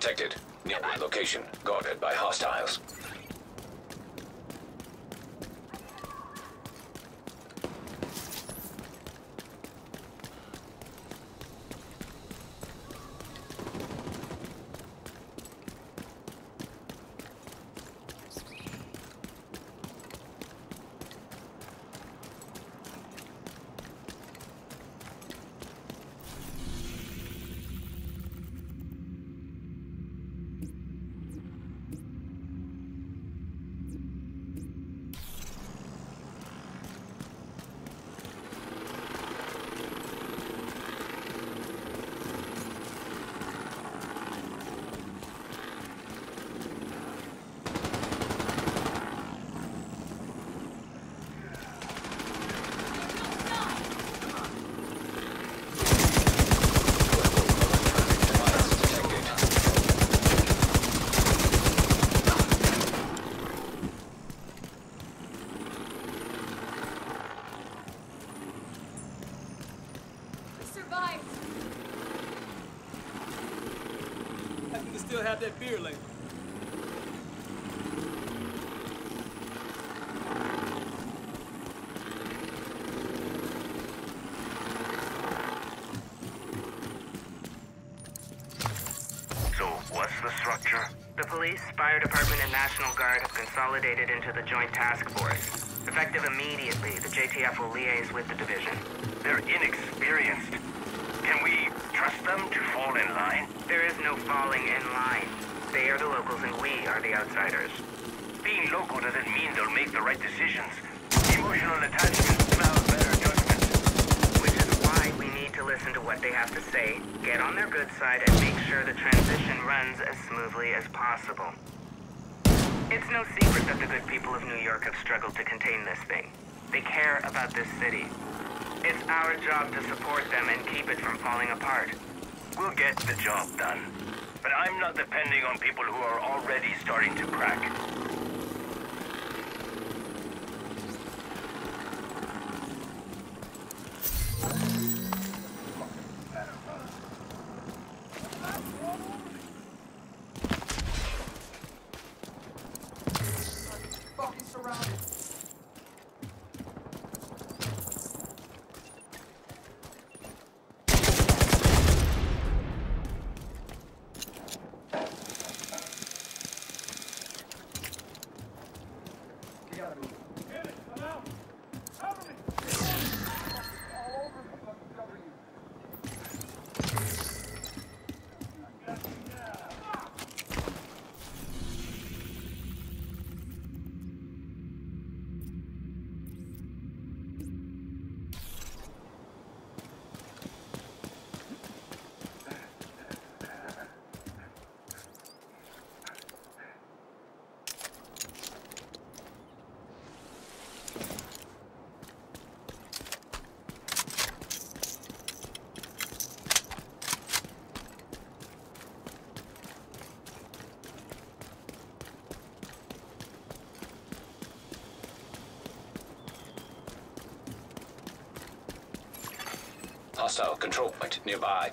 Detected. Nearby location. Guarded by hostiles. We survived! I can still have that beer later. So, what's the structure? The police, fire department, and National Guard have consolidated into the Joint Task Force. Effective immediately, the JTF will liaise with the division. They're inexperienced. Can we trust them to fall in line? There is no falling in line. They are the locals and we are the outsiders. Being local doesn't mean they'll make the right decisions. Emotional attachment smells better judgment. Which is why we need to listen to what they have to say, get on their good side, and make sure the transition runs as smoothly as possible. It's no secret that the good people of New York have struggled to contain this thing. They care about this city. It's our job to support them and keep it from falling apart. We'll get the job done. But I'm not depending on people who are already starting to crack. Hostile control point nearby.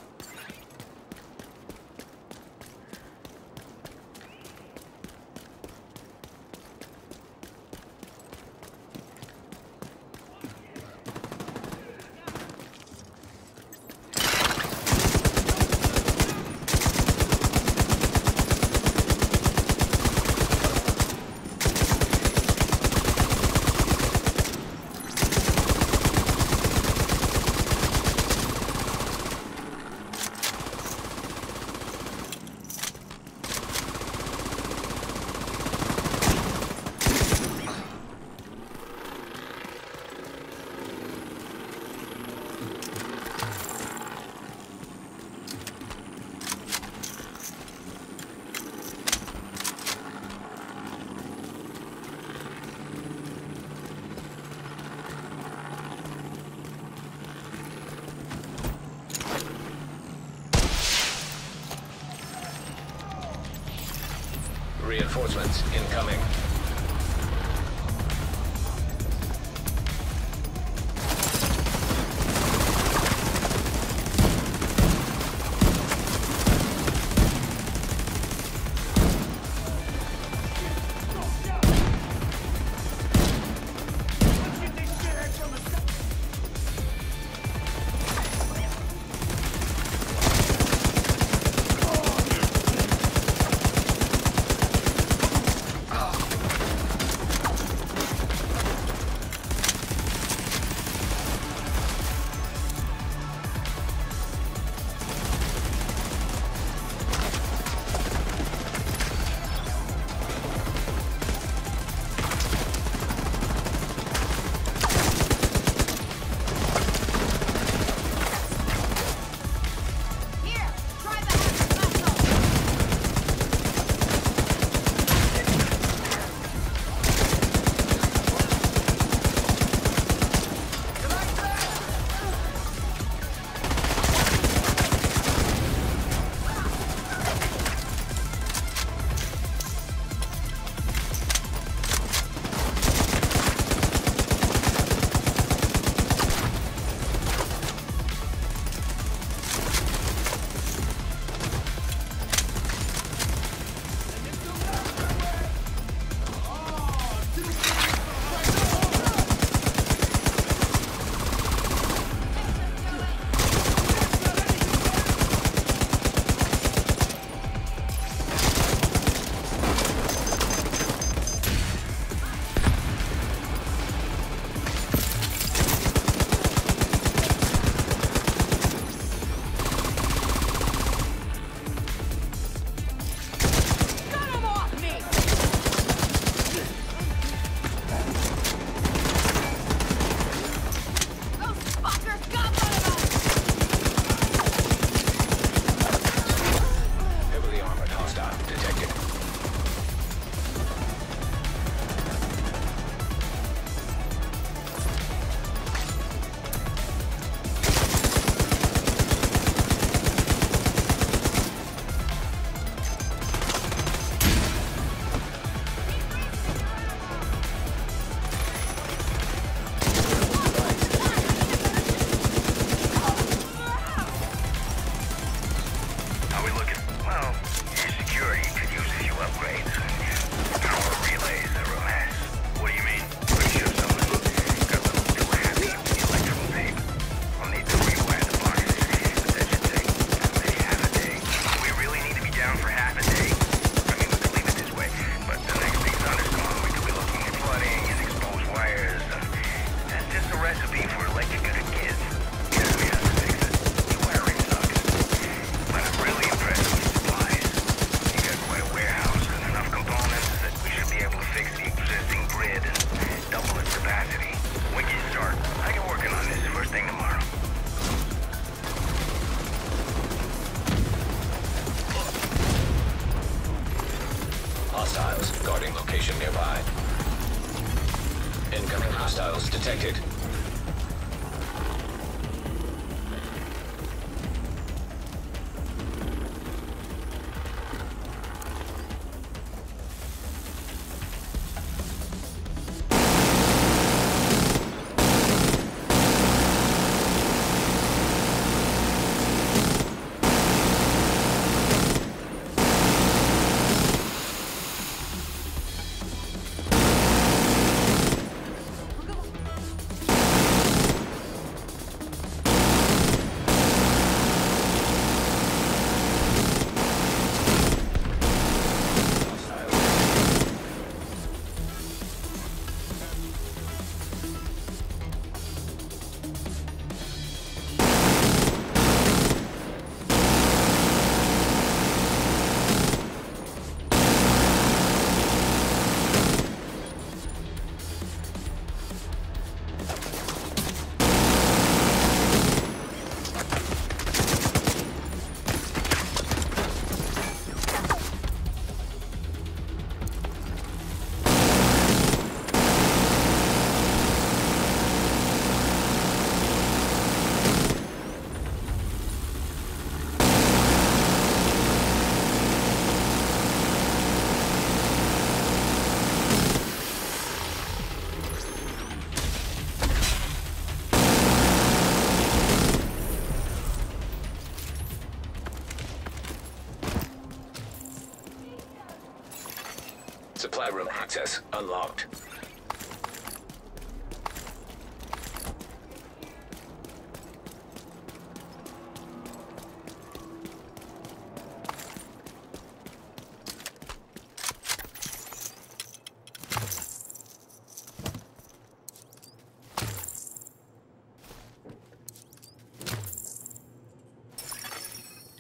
Access unlocked.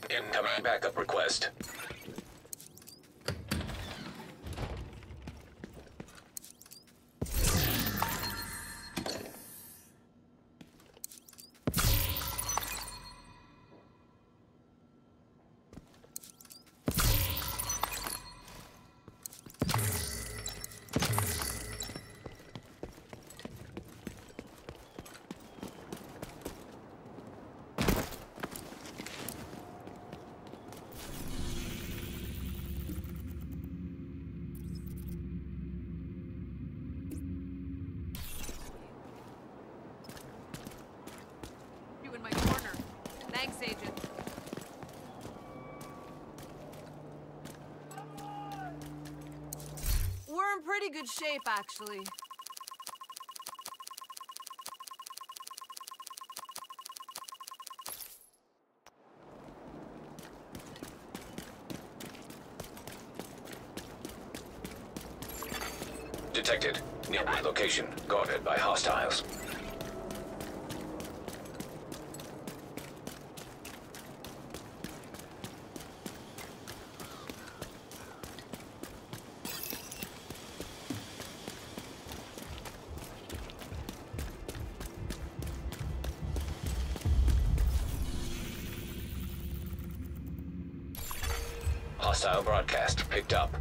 Incoming backup request. Good shape, actually. Detected. Nearby location. Guarded by hostiles. Up.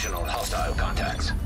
Additional hostile contacts.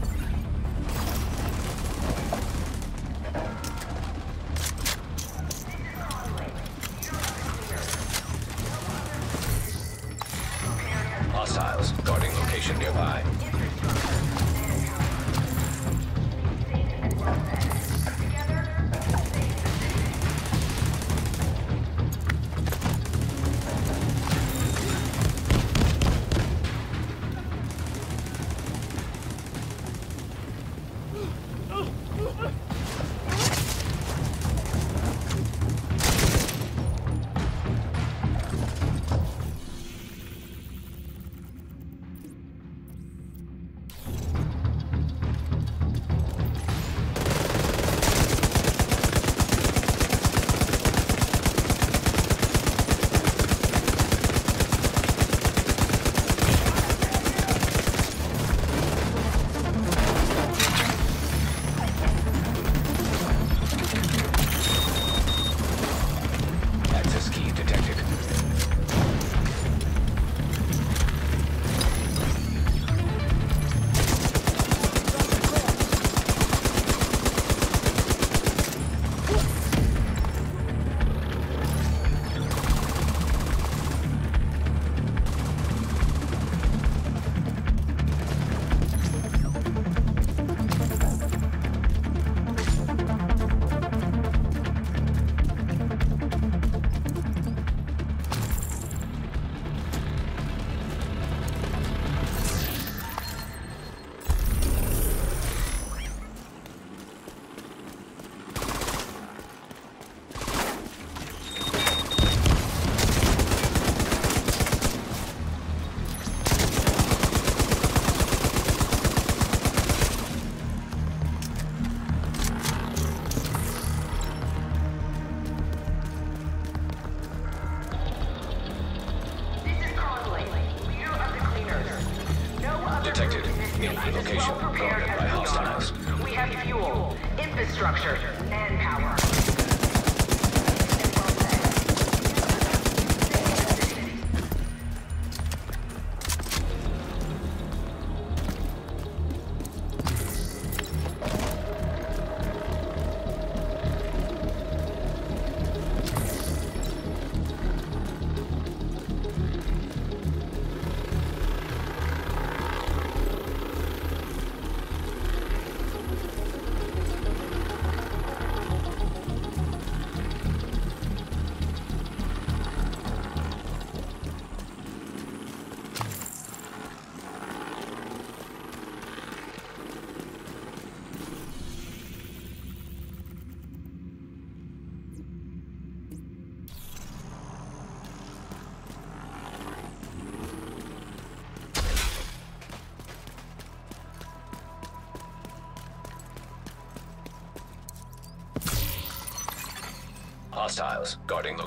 Detected. Nearby location. Guarded by hostiles. We have fuel, infrastructure, manpower.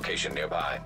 Location nearby.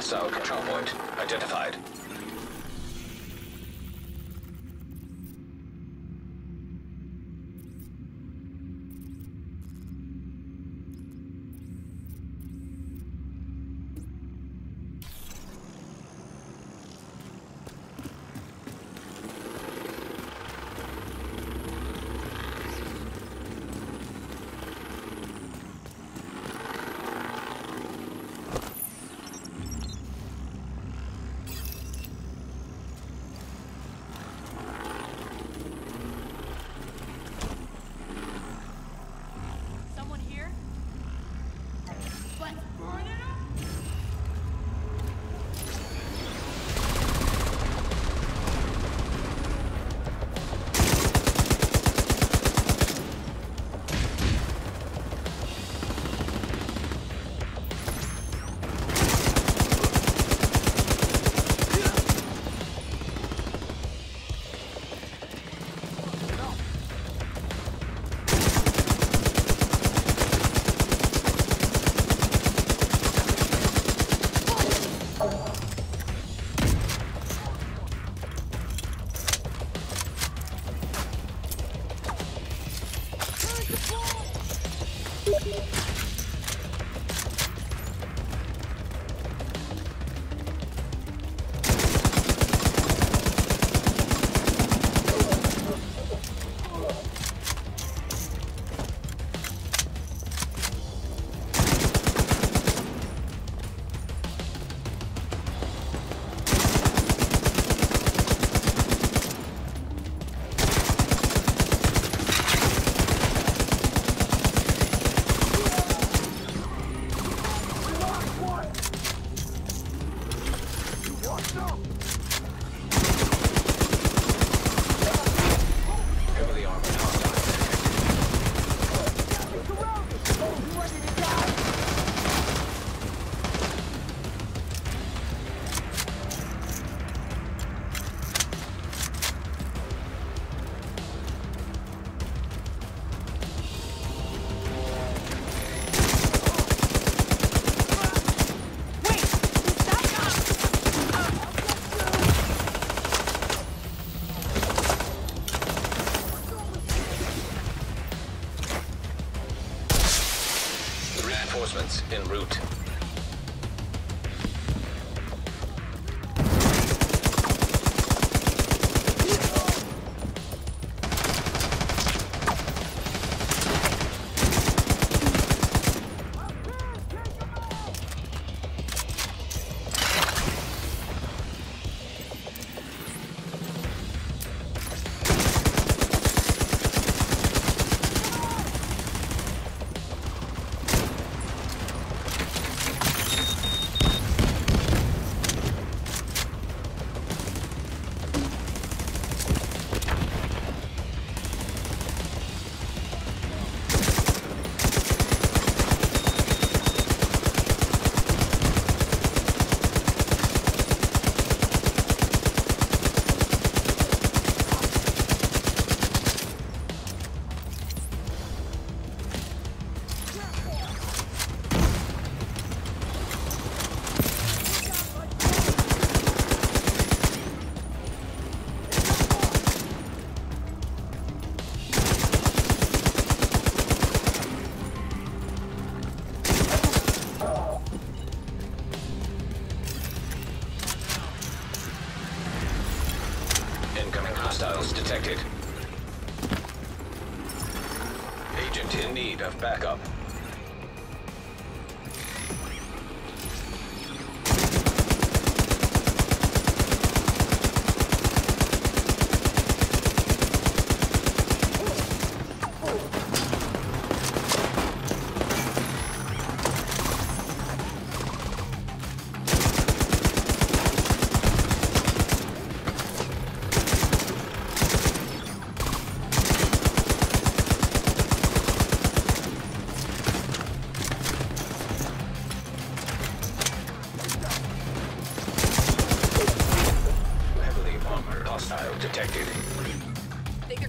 Hostile control point identified.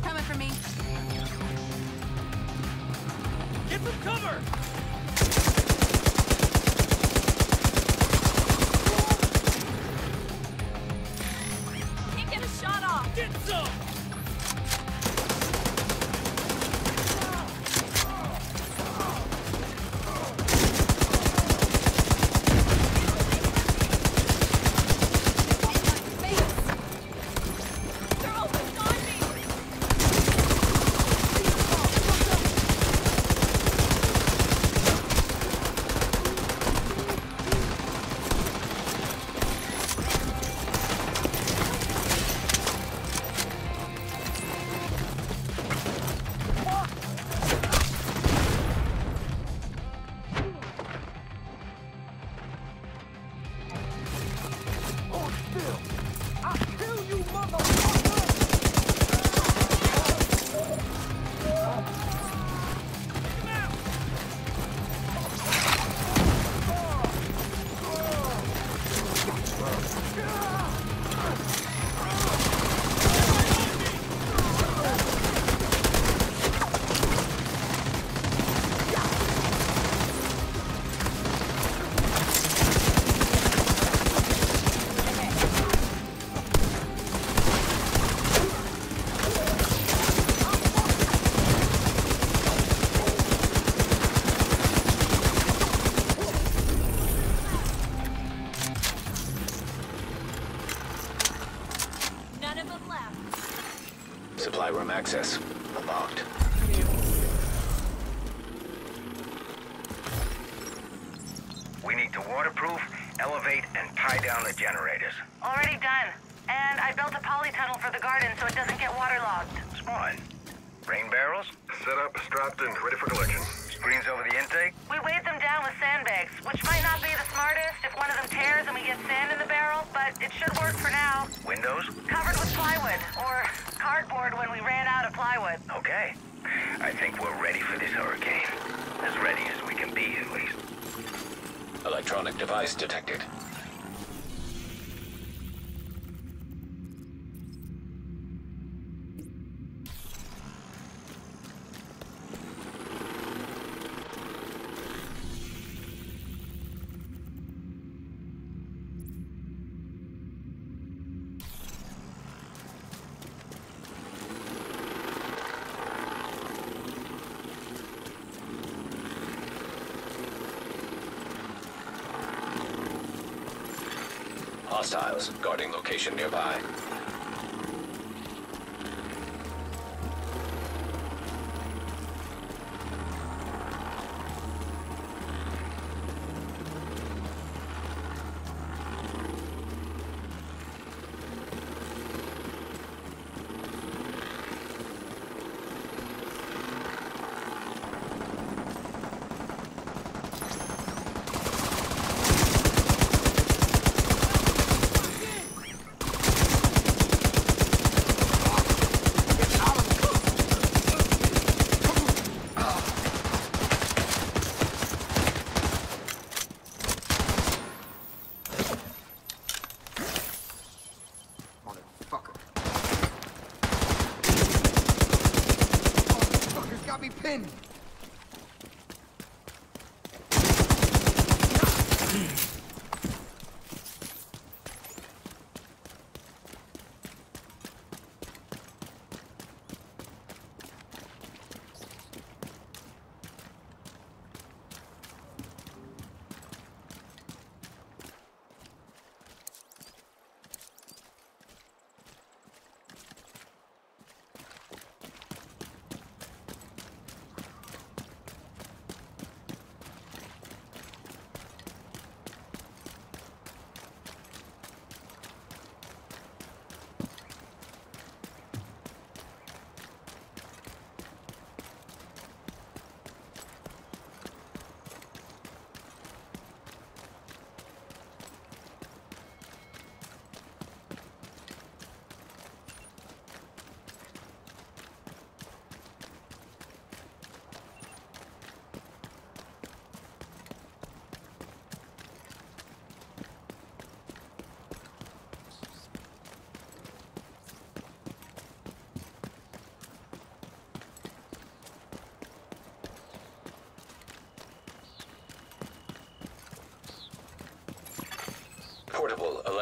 Coming for me? Get some cover! Access hostiles. Guarding location nearby. Motherfucker. Motherfucker's got me pinned.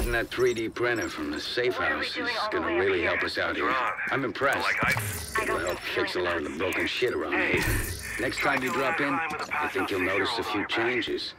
Getting that 3D printer from the safe What are we house is doing all the gonna really here? help us out here. I'm impressed. Like heights? It'll help fix a lot of the broken shit around here. Next time you drop in, I think you'll notice a few changes.